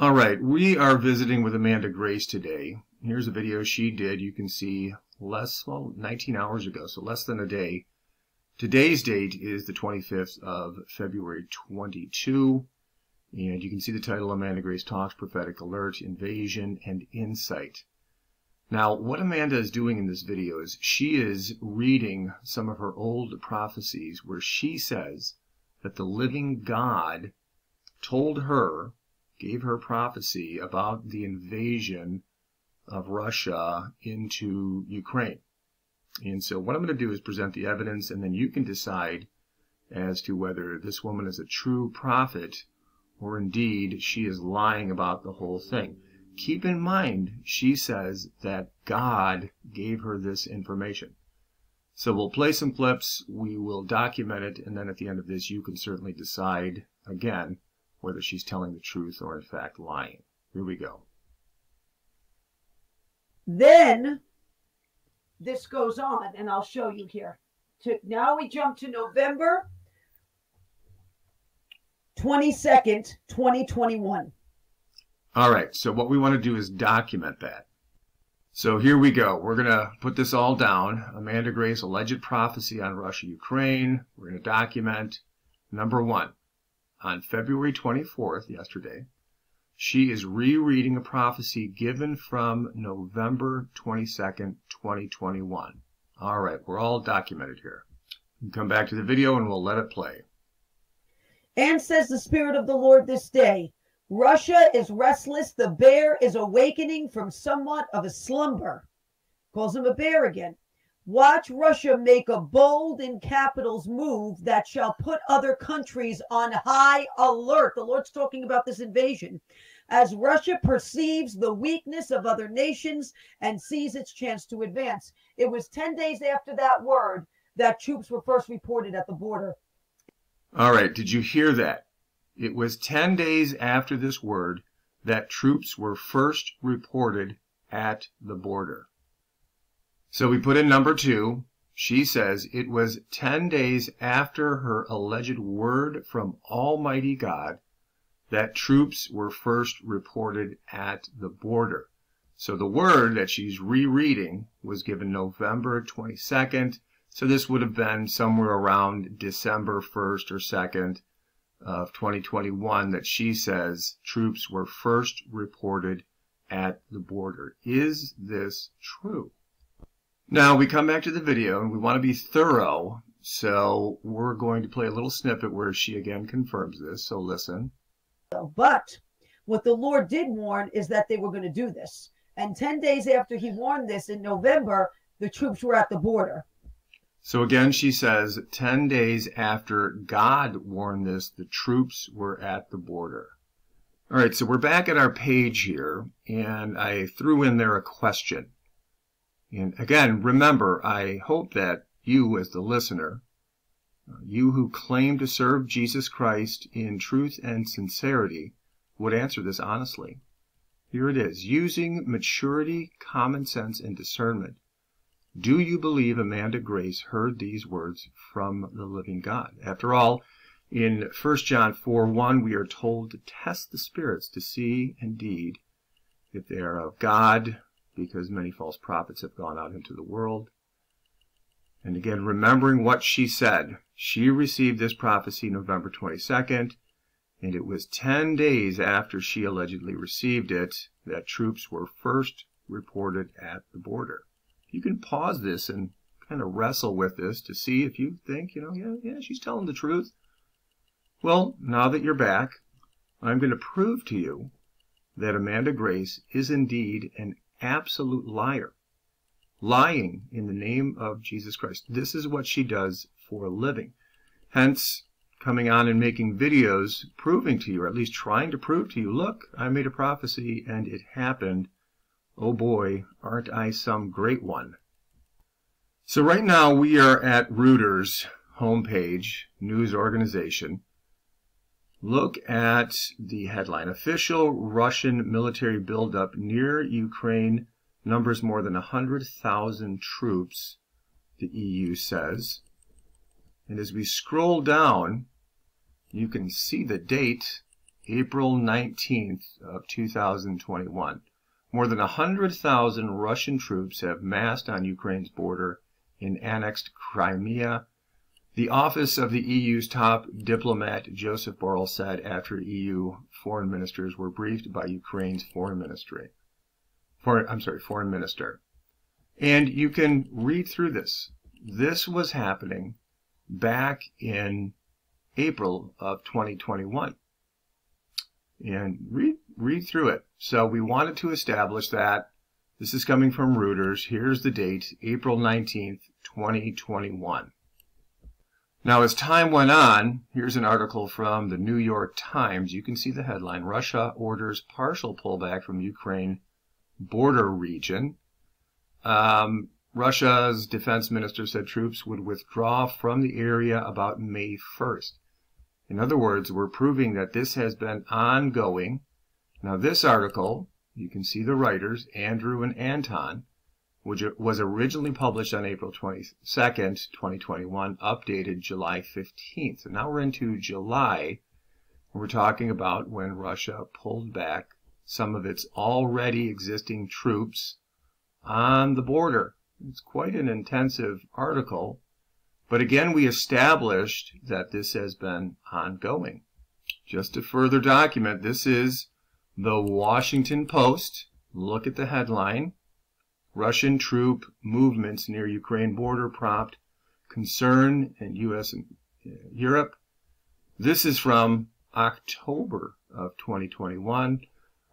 All right, we are visiting with Amanda Grace today. Here's a video she did. You can see less, well, 19 hours ago, so less than a day. Today's date is the 25th of February 22, and you can see the title Amanda Grace Talks Prophetic Alert, Invasion, and Insight. Now, what Amanda is doing in this video is she is reading some of her old prophecies where she says that the living God told her gave her prophecy about the invasion of Russia into Ukraine. And so what I'm going to do is present the evidence and then you can decide as to whether this woman is a true prophet or indeed she is lying about the whole thing. Keep in mind, she says that God gave her this information. So we'll play some clips, we will document it, and then at the end of this you can certainly decide, again, whether she's telling the truth or in fact lying. Here we go. Then this goes on, and I'll show you here. To, now we jump to November 22nd, 2021. All right, so what we want to do is document that. So here we go. We're going to put this all down. Amanda Grace, alleged prophecy on Russia Ukraine. We're going to document number one on February 24th, yesterday, she is rereading a prophecy given from November 22nd, 2021. All right, we're all documented here. Come back to the video and we'll let it play. And says the Spirit of the Lord this day Russia is restless. The bear is awakening from somewhat of a slumber. Calls him a bear again. Watch Russia make a bold in capitals move that shall put other countries on high alert. The Lord's talking about this invasion. As Russia perceives the weakness of other nations and sees its chance to advance. It was 10 days after that word that troops were first reported at the border. All right, did you hear that? It was 10 days after this word that troops were first reported at the border. So we put in number two. She says it was 10 days after her alleged word from Almighty God that troops were first reported at the border. So the word that she's rereading was given November 22nd. So this would have been somewhere around December 1st or 2nd of 2021 that she says troops were first reported at the border. Is this true? Now we come back to the video and we want to be thorough. So we're going to play a little snippet where she again confirms this. So listen. But what the Lord did warn is that they were going to do this. And 10 days after he warned this in November, the troops were at the border. So again, she says 10 days after God warned this, the troops were at the border. All right, so we're back at our page here, and I threw in there a question. And again, remember, I hope that you as the listener, you who claim to serve Jesus Christ in truth and sincerity, would answer this honestly. Here it is. Using maturity, common sense, and discernment, do you believe Amanda Grace heard these words from the living God? After all, in 1 John 4 1, we are told to test the spirits to see indeed if they are of God, because many false prophets have gone out into the world. And again, remembering what she said, she received this prophecy November 22nd, and it was 10 days after she allegedly received it that troops were first reported at the border. You can pause this and kind of wrestle with this to see if you think, you know, yeah, yeah, she's telling the truth. Well, now that you're back, I'm going to prove to you that Amanda Grace is indeed an absolute liar, lying in the name of Jesus Christ. This is what she does for a living. Hence, coming on and making videos proving to you, or at least trying to prove to you, look, I made a prophecy and it happened. Oh boy, aren't I some great one. So right now we are at Reuters homepage, news organization. Look at the headline. Official Russian military buildup near Ukraine numbers more than 100,000 troops, the EU says. And as we scroll down, you can see the date, April 19th of 2021. More than 100,000 Russian troops have massed on Ukraine's border in annexed Crimea. The office of the EU's top diplomat, Joseph Borrell, said after EU foreign ministers were briefed by Ukraine's foreign ministry. Foreign, I'm sorry, foreign minister. And you can read through this. This was happening back in April of 2021. And read, read through it. So we wanted to establish that. This is coming from Reuters. Here's the date, April 19th, 2021. Now, as time went on, here's an article from the New York Times. You can see the headline Russia orders partial pullback from Ukraine border region. Um, Russia's defense minister said troops would withdraw from the area about May 1st. In other words, we're proving that this has been ongoing. Now, this article, you can see the writers, Andrew and Anton, which was originally published on April 22nd, 2021, updated July 15th. So now we're into July. We're talking about when Russia pulled back some of its already existing troops on the border. It's quite an intensive article. But again, we established that this has been ongoing. Just to further document, this is the Washington Post. Look at the headline. Russian troop movements near Ukraine border prompt concern in U.S. and uh, Europe. This is from October of 2021.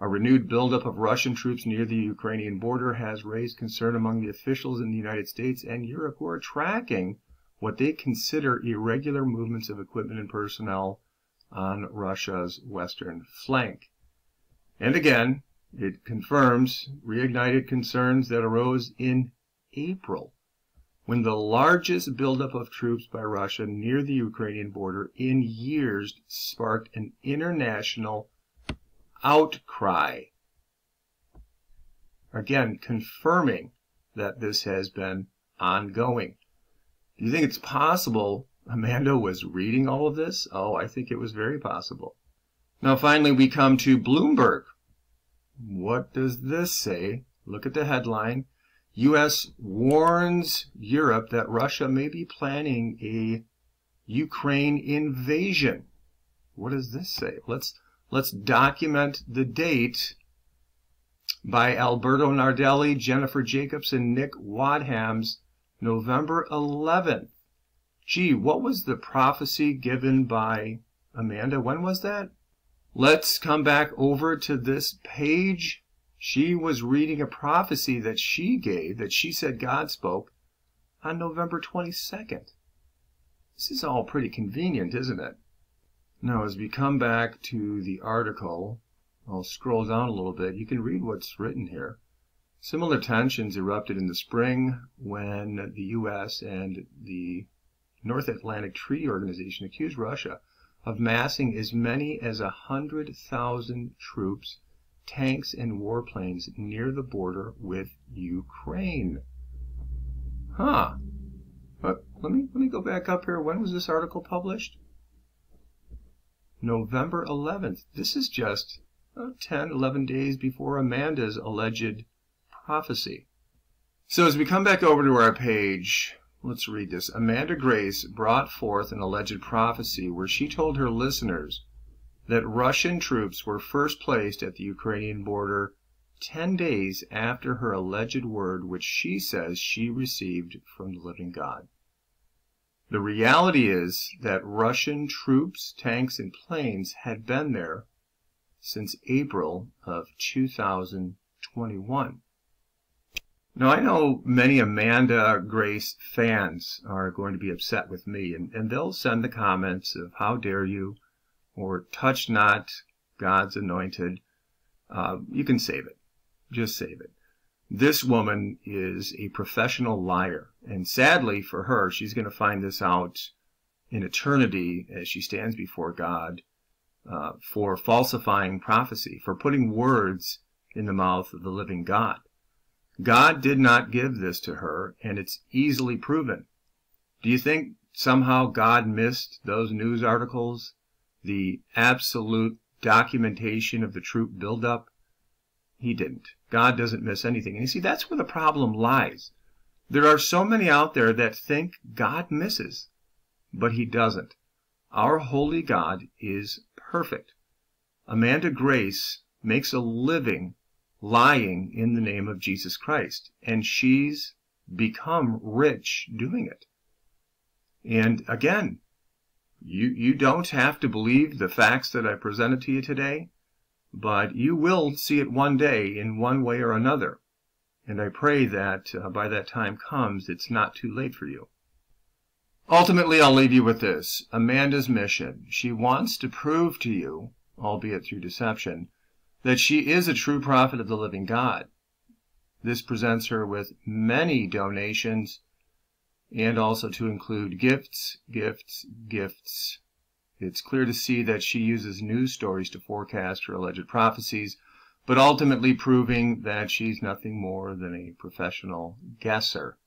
A renewed buildup of Russian troops near the Ukrainian border has raised concern among the officials in the United States and Europe who are tracking what they consider irregular movements of equipment and personnel on Russia's western flank. And again, it confirms reignited concerns that arose in April when the largest buildup of troops by Russia near the Ukrainian border in years sparked an international outcry. Again, confirming that this has been ongoing. Do you think it's possible Amanda was reading all of this? Oh, I think it was very possible. Now, finally, we come to Bloomberg. What does this say? Look at the headline. U.S. warns Europe that Russia may be planning a Ukraine invasion. What does this say? Let's Let's document the date by Alberto Nardelli, Jennifer Jacobs, and Nick Wadhams, November 11th. Gee, what was the prophecy given by Amanda? When was that? Let's come back over to this page. She was reading a prophecy that she gave, that she said God spoke, on November 22nd. This is all pretty convenient, isn't it? Now, as we come back to the article, I'll scroll down a little bit. You can read what's written here. Similar tensions erupted in the spring when the U.S. and the North Atlantic Treaty Organization accused Russia of massing as many as a 100,000 troops, tanks, and warplanes near the border with Ukraine. Huh. But let me let me go back up here. When was this article published? November 11th. This is just uh, 10, 11 days before Amanda's alleged prophecy. So as we come back over to our page, let's read this. Amanda Grace brought forth an alleged prophecy where she told her listeners that Russian troops were first placed at the Ukrainian border 10 days after her alleged word, which she says she received from the living God. The reality is that Russian troops, tanks, and planes had been there since April of 2021. Now, I know many Amanda Grace fans are going to be upset with me, and, and they'll send the comments of how dare you, or touch not God's anointed. Uh, you can save it. Just save it. This woman is a professional liar. And sadly for her, she's going to find this out in eternity as she stands before God uh, for falsifying prophecy, for putting words in the mouth of the living God. God did not give this to her, and it's easily proven. Do you think somehow God missed those news articles? The absolute documentation of the troop buildup? He didn't. God doesn't miss anything. And you see, that's where the problem lies. There are so many out there that think God misses, but he doesn't. Our holy God is perfect. Amanda Grace makes a living lying in the name of Jesus Christ, and she's become rich doing it. And again, you, you don't have to believe the facts that I presented to you today, but you will see it one day in one way or another. And I pray that uh, by that time comes, it's not too late for you. Ultimately, I'll leave you with this. Amanda's mission. She wants to prove to you, albeit through deception, that she is a true prophet of the living God. This presents her with many donations and also to include gifts, gifts, gifts. It's clear to see that she uses news stories to forecast her alleged prophecies, but ultimately proving that she's nothing more than a professional guesser.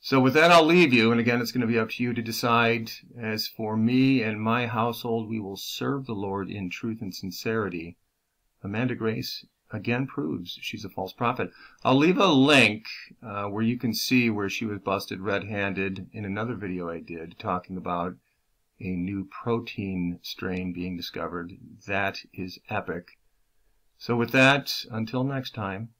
So with that, I'll leave you, and again, it's going to be up to you to decide. As for me and my household, we will serve the Lord in truth and sincerity. Amanda Grace again proves she's a false prophet. I'll leave a link uh, where you can see where she was busted red-handed in another video I did talking about a new protein strain being discovered. That is epic. So with that, until next time,